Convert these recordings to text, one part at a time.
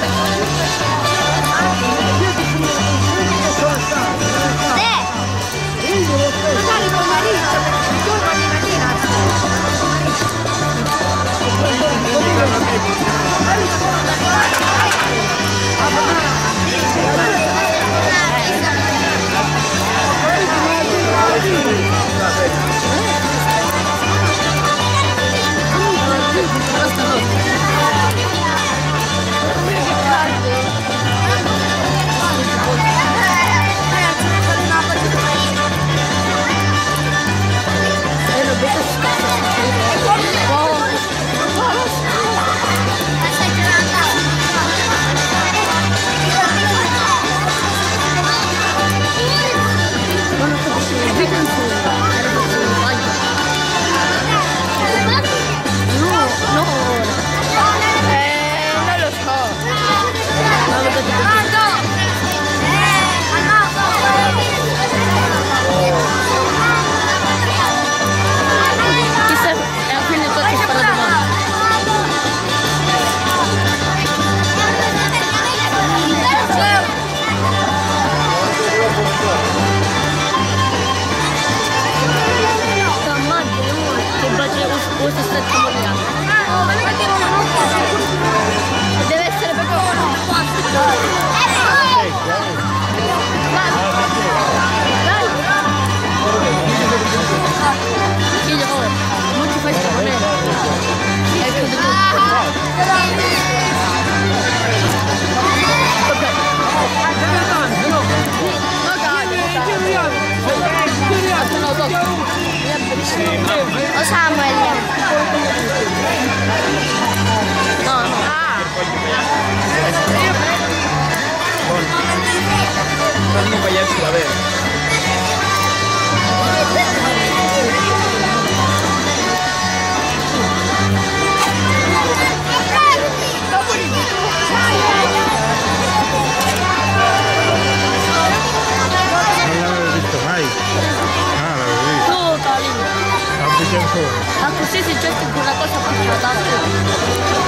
啊。questo stretto mondiale. Deve essere proprio Figlio, Samuel. pasando un payaso, a ver. Ah, pues sí, sí, yo estoy con la cosa para tratar.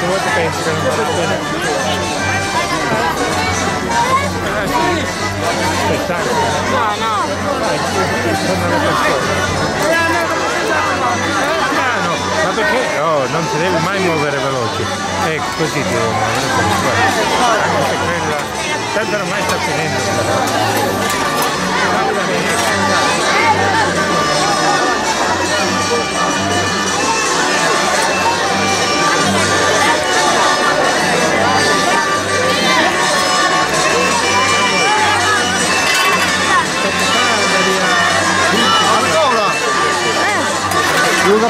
Certe volte pensi che non vada bene. Spettacolo. No, no. Dai. Ah, ma perché? Oh, non si deve mai muovere veloce. Ecco, così ti devo muovere. Anche se quella... Tanto ormai sta finendo.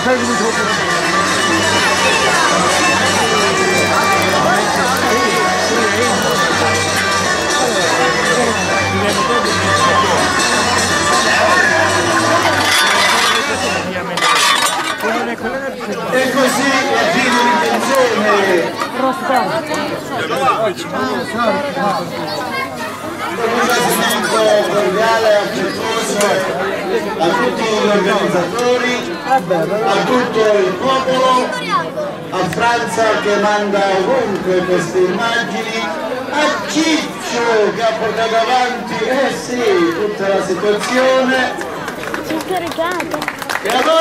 最後に挑戦してえっとは、これがビーはに出せる。Saluto cordiale e affettuoso a tutti gli organizzatori, a tutto il popolo, a Franza che manda ovunque queste immagini, a Ciccio che ha portato avanti, eh sì, tutta la situazione. E allora,